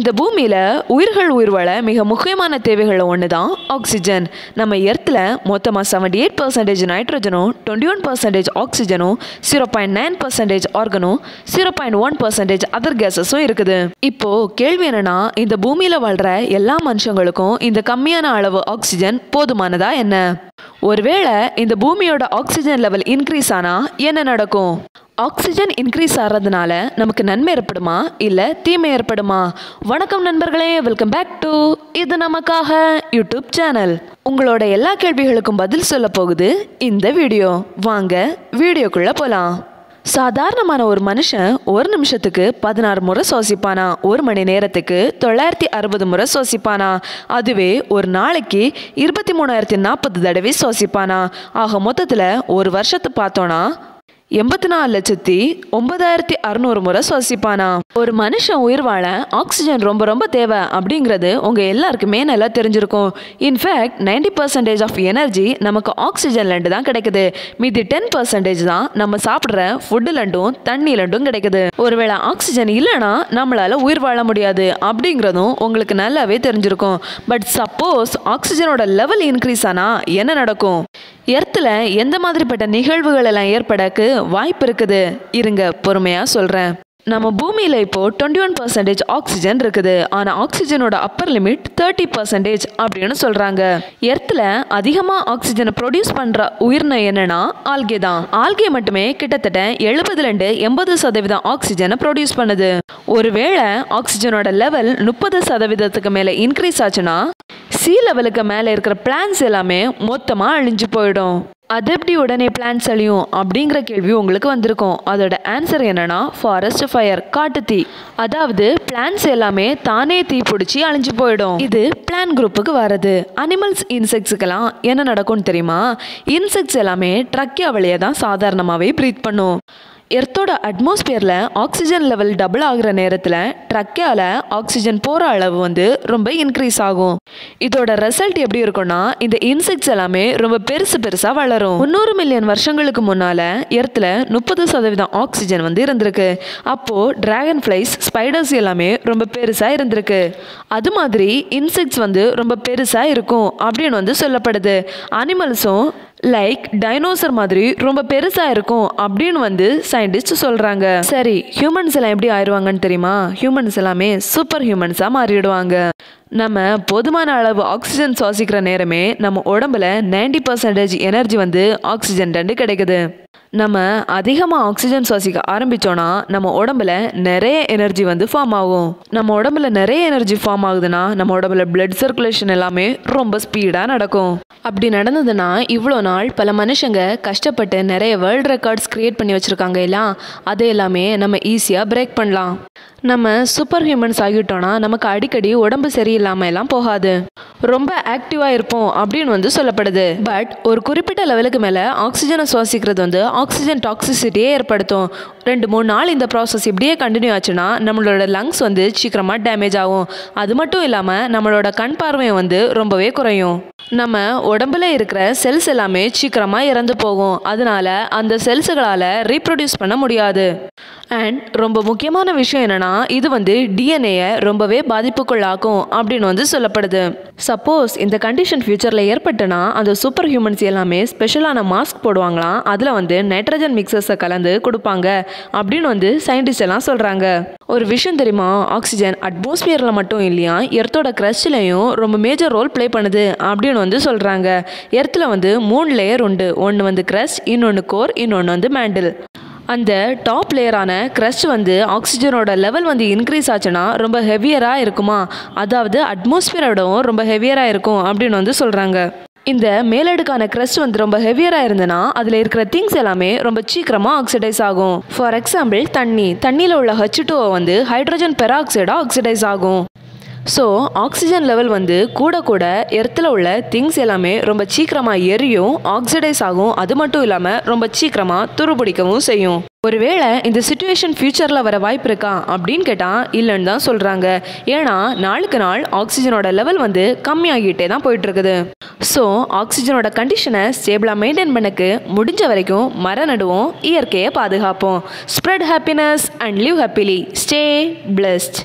இந்த பூமியில் உயிர்கள் உயிர் வாழ மிக முக்கியமான தேவைகளில் ஒன்று தான் ஆக்சிஜன் நம்ம எர்த்தில் மொத்தமாக செவன்டி எயிட் பர்சன்டேஜ் நைட்ரஜனும் டுவெண்ட்டி ஒன் பர்சன்டேஜ் ஆக்சிஜனும் zero point nine percentage ஆர்கனும் zero point one percentage other கேஸஸும் இருக்குது. இப்போது கேள்வி என்னென்னா இந்த பூமியில் வாழ்கிற எல்லா மனுஷங்களுக்கும் இந்த கம்மியான அளவு ஆக்சிஜன் போதுமானதா என்ன? ஒருவேளை இந்த பூமியோட ஆக்சிஜன் லெவல் இன்க்ரீஸ் ஆனால் என்ன நடக்கும்? ஆக்சிஜன் இன்க்ரீஸ் ஆகிறதுனால நமக்கு நன்மை ஏற்படுமா? இல்லை தீமை ஏற்படுமா? வணக்கம் நண்பர்களே வெல்கம் பேக் டு இது நமக்காக யூடியூப் சேனல். உங்களோட எல்லா கேள்விகளுக்கும் பதில் சொல்ல போகுது இந்த வீடியோ. வாங்க வீடியோக்குள்ளே போகலாம் சாதாரணமான ஒரு மனுஷன் ஒரு நிமிஷத்துக்கு பதினாறு முறை சுவாசிப்பானா? ஒரு மணி நேரத்துக்கு தொள்ளாயிரத்தி அறுபது முறை சுவாசிப்பானா? அதுவே ஒரு நாளைக்கு இருபத்தி மூணாயிரத்தி நாற்பது தடவை சுவாசிப்பானா? ஆக மொத்தத்தில் ஒரு வருஷத்தை பார்த்தோன்னா எண்பத்தி நாலு லட்சத்தி ஒன்பதாயிரத்தி அறுநூறு முறை சுவாசிப்பானா? ஒரு மனுஷன் உயிர் வாழ ஆக்சிஜன் ரொம்ப ரொம்ப தேவை அப்படிங்கிறது உங்கள் எல்லாருக்குமே நல்லா தெரிஞ்சிருக்கும். In fact ninety percentage of energy நமக்கு ஆக்சிஜன்லேருந்து தான் கிடைக்குது. மீதி டென் பர்சன்டேஜ் தான் நம்ம சாப்பிட்ற ஃபுட்டுலண்டும் தண்ணிலண்டும் கிடைக்குது. ஒருவேளை ஆக்சிஜன் இல்லைன்னா நம்மளால் உயிர் வாழ முடியாது அப்படிங்கிறதும் உங்களுக்கு நல்லாவே தெரிஞ்சிருக்கும். பட் சப்போஸ் ஆக்சிஜனோட லெவல் இன்க்ரீஸ் ஆனா என்ன நடக்கும்? எர்த்தில் எந்த மாதிரிப்பட்ட நிகழ்வுகள் எல்லாம் ஏற்படக்கு வாய்ப்பு இருக்குது இருங்க பொறுமையாக சொல்கிறேன் நம்ம பூமியில் இப்போ டுவெண்ட்டி ஒன் பர்சன்டேஜ் ஆக்சிஜன் இருக்குது. ஆனால் ஆக்சிஜனோட அப்பர் லிமிட் தேர்ட்டி பர்சன்டேஜ் அப்படின்னு சொல்கிறாங்க எர்த்தில் அதிகமாக ஆக்சிஜனை ப்ரொடியூஸ் பண்ணுற உயிரினம் என்னன்னா ஆல்கே தான். ஆல்கே மட்டுமே கிட்டத்தட்ட எழுபதுலேருந்து எண்பது சதவீதம் ஆக்சிஜனை ப்ரொடியூஸ் பண்ணுது. ஒருவேளை ஆக்சிஜனோட லெவல் முப்பது சதவீதத்துக்கு மேலே இன்க்ரீஸ் ஆச்சுன்னா சி லெவலுக்கு மேலே இருக்கிற பிளான்ஸ் எல்லாமே மொத்தமாக அழிஞ்சு போயிடும். அது எப்படி உடனே பிளான்ஸ் அழியும் அப்படிங்கிற கேள்வி உங்களுக்கு வந்திருக்கும். அதோட ஆன்சர் என்னன்னா ஃபாரஸ்ட் ஃபயர் காட்டு தீ. அதாவது பிளான்ஸ் எல்லாமே தானே தீ பிடிச்சி அழிஞ்சு போயிடும். இது பிளான் குரூப்புக்கு வர்றது. அனிமல்ஸ் இன்செக்ட்ஸுக்கெல்லாம் என்ன நடக்கும்னு தெரியுமா? இன்செக்ட்ஸ் எல்லாமே ட்ரக்கியா வழியை தான் சாதாரணமாகவே ப்ரீத் பண்ணும். எர்த்தோட அட்மாஸ்பியரில் ஆக்சிஜன் லெவல் டபுள் ஆகிற நேரத்தில் ட்ரக்கால் ஆக்சிஜன் போகிற அளவு வந்து ரொம்ப இன்க்ரீஸ் ஆகும். இதோட ரிசல்ட் எப்படி இருக்கும்னா இந்த இன்செக்ட்ஸ் எல்லாமே ரொம்ப பெருசு பெருசாக வளரும். முந்நூறு மில்லியன் வருஷங்களுக்கு முன்னால் எர்த்தில் முப்பது சதவீதம் ஆக்சிஜன் வந்து இருந்திருக்கு. அப்போது டிராகன் ஃப்ளைஸ் ஸ்பைடர்ஸ் எல்லாமே ரொம்ப பெருசாக இருந்திருக்கு. அது மாதிரி இன்செக்ட்ஸ் வந்து ரொம்ப பெருசாக இருக்கும் அப்படின்னு வந்து சொல்லப்படுது. அனிமல்ஸும் லைக் டைனோசர் மாதிரி ரொம்ப பெருசாக இருக்கும் அப்படின்னு வந்து சயின்டிஸ்ட் சொல்கிறாங்க சரி ஹியூமன்ஸ் எல்லாம் எப்படி ஆயிடுவாங்கன்னு தெரியுமா? ஹியூமன்ஸ் எல்லாமே சூப்பர் ஹியூமன்ஸாக மாறிடுவாங்க. நம்ம போதுமான அளவு ஆக்சிஜன் சுவாசிக்கிற நேரமே நம்ம உடம்புல நைன்டி பர்சன்டேஜ் எனர்ஜி வந்து ஆக்சிஜன் ரெண்டு கிடைக்குது. நம்ம அதிகமாக ஆக்சிஜன் சுவாசிக்க ஆரம்பித்தோன்னா நம்ம உடம்புல நிறைய எனர்ஜி வந்து ஃபார்ம் ஆகும். நம்ம உடம்புல நிறைய எனர்ஜி ஃபார்ம் ஆகுதுன்னா நம்ம உடம்புல பிளட் சர்க்குலேஷன் எல்லாமே ரொம்ப ஸ்பீடாக நடக்கும். அப்படி நடந்ததுன்னா இவ்வளோ நாள் பல மனுஷங்க கஷ்டப்பட்டு நிறைய வேர்ல்ட் ரெக்கார்ட்ஸ் க்ரியேட் பண்ணி வச்சுருக்காங்க எல்லாம் அது எல்லாமே நம்ம ஈஸியாக பிரேக் பண்ணலாம். நம்ம சூப்பர் ஹியூமன்ஸ் ஆகிட்டோன்னா நமக்கு அடிக்கடி உடம்பு சரியில்லாமல் எல்லாம் போகாது. ரொம்ப ஆக்டிவாக இருப்போம் அப்படின்னு வந்து சொல்லப்படுது. பட் ஒரு குறிப்பிட்ட லெவலுக்கு மேலே ஆக்சிஜனை சுவாசிக்கிறது வந்து ஆக்சிஜன் டாக்ஸிசிட்டியே ஏற்படுத்தும். ரெண்டு மூணு நாள் இந்த ப்ராசஸ் இப்படியே கண்டினியூ ஆச்சுன்னா நம்மளோட லங்ஸ் வந்து சீக்கிரமாக டேமேஜ் ஆகும். அது மட்டும் இல்லாமல் நம்மளோட கண் பார்வை வந்து ரொம்பவே குறையும். நம்ம உடம்புல இருக்கிற செல்ஸ் எல்லாமே சீக்கிரமாக இறந்து போகும். அதனால அந்த செல்ஸுகளால் ரீப்ரொடியூஸ் பண்ண முடியாது. அண்ட் ரொம்ப முக்கியமான விஷயம் என்னன்னா இது வந்து டிஎன்ஏயை ரொம்பவே பாதிப்புக்குள்ளாக்கும் அப்படின்னு வந்து சொல்லப்படுது. சப்போஸ் இந்த கண்டிஷன் ஃபியூச்சரில் ஏற்பட்டுனா அந்த சூப்பர் ஹியூமன்ஸ் எல்லாமே ஸ்பெஷலான மாஸ்க் போடுவாங்களாம். அதில் வந்து நைட்ரஜன் மிக்சர்ஸை கலந்து கொடுப்பாங்க அப்படின்னு வந்து சயின்டிஸ்ட் எல்லாம் சொல்கிறாங்க ஒரு விஷயம் தெரியுமா? ஆக்சிஜன் அட்மாஸ்பியரில் மட்டும் இல்லையா? எர்த்தோட க்ரஸ்ட்லேயும் ரொம்ப மேஜர் ரோல் ப்ளே பண்ணுது அப்படின்னு வந்து சொல்கிறாங்க எர்த்தில் வந்து மூணு லேயர் உண்டு. ஒன்று வந்து க்ரஷ் இன்னொன்று கோர் இன்னொன்று வந்து மேண்டில் அந்த டாப் லேயரான க்ரஸ்ட் வந்து ஆக்சிஜனோட லெவல் வந்து இன்க்ரீஸ் ஆச்சுன்னா ரொம்ப ஹெவியராக இருக்குமா? அதாவது அட்மாஸ்பியரோடவும் ரொம்ப ஹெவியராக இருக்கும் அப்படின்னு வந்து சொல்கிறாங்க இந்த மேலடுக்கான க்ரஸ்ட் வந்து ரொம்ப ஹெவியராக இருந்ததுன்னா அதில் இருக்கிற திங்ஸ் எல்லாமே ரொம்ப சீக்கிரமாக ஆக்சிடைஸ் ஆகும். ஃபார் எக்ஸாம்பிள் தண்ணி. தண்ணியில் உள்ள ஹச் வந்து ஹைட்ரஜன் பெராக்சைடாக ஆக்சிடைஸ் ஆகும். ஸோ ஆக்சிஜன் லெவல் வந்து கூட கூட எர்த்தில் உள்ள திங்ஸ் எல்லாமே ரொம்ப சீக்கிரமாக எரியும் ஆக்சிடைஸ் ஆகும். அது மட்டும் இல்லாமல் ரொம்ப சீக்கிரமாக துருபிடிக்கவும் செய்யும். ஒருவேளை இந்த சுச்சுவேஷன் ஃப்யூச்சரில் வர வாய்ப்பு இருக்கா அப்படின்னு கேட்டால் இல்லைன்னு தான் சொல்கிறாங்க ஏன்னா நாளுக்கு நாள் ஆக்சிஜனோட லெவல் வந்து கம்மியாகிட்டே தான் போயிட்டுருக்குது. ஸோ ஆக்சிஜனோட கண்டிஷனை ஸ்டேபிளாக மெயின்டைன் பண்ணக்கு முடிஞ்ச வரைக்கும் மரம் நடுவோம் இயற்கையை பாதுகாப்போம். Spread happiness and live happily stay blessed